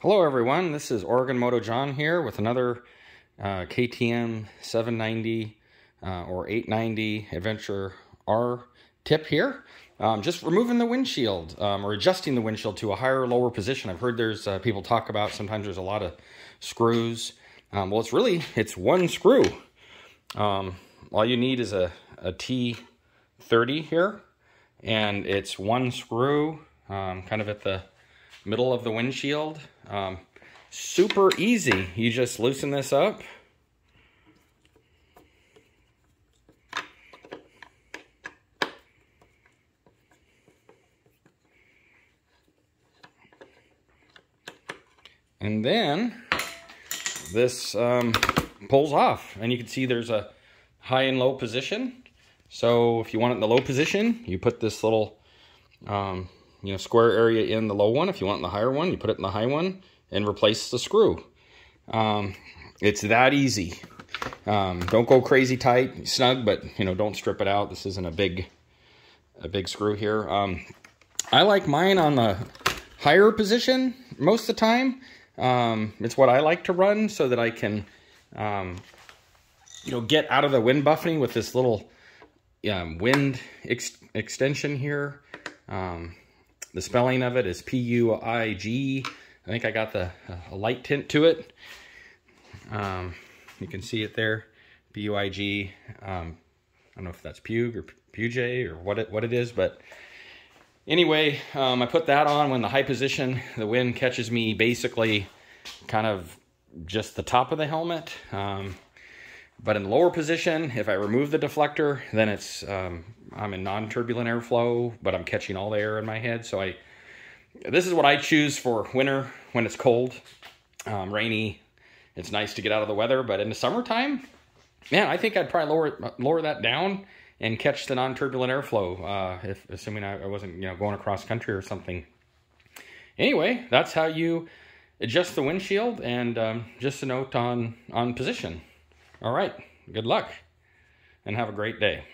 Hello everyone, this is Oregon Moto John here with another uh, KTM 790 uh, or 890 Adventure R tip here. Um, just removing the windshield um, or adjusting the windshield to a higher or lower position. I've heard there's uh, people talk about sometimes there's a lot of screws. Um, well, it's really, it's one screw. Um, all you need is a a T30 here and it's one screw um, kind of at the middle of the windshield. Um, super easy. You just loosen this up. And then this um, pulls off and you can see there's a high and low position. So if you want it in the low position, you put this little um, you know, square area in the low one. If you want the higher one, you put it in the high one and replace the screw. Um, it's that easy. Um, don't go crazy tight, snug, but you know, don't strip it out. This isn't a big, a big screw here. Um, I like mine on the higher position most of the time. Um, it's what I like to run so that I can, um, you know, get out of the wind buffeting with this little um, wind ex extension here. Um, the spelling of it is P-U-I-G. I think I got the uh, light tint to it. Um, you can see it there, P-U-I-G. Um, I don't know if that's Pug or Puget or what it, what it is, but anyway, um, I put that on when the high position, the wind catches me basically kind of just the top of the helmet. Um, but in lower position, if I remove the deflector, then it's um, I'm in non-turbulent airflow, but I'm catching all the air in my head. So I, this is what I choose for winter when it's cold, um, rainy. It's nice to get out of the weather, but in the summertime, man, I think I'd probably lower lower that down and catch the non-turbulent airflow, uh, if assuming I, wasn't you know going across country or something. Anyway, that's how you adjust the windshield, and um, just a note on on position. All right. Good luck and have a great day.